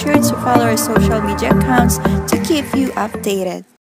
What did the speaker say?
sure to follow our social media accounts to keep you updated.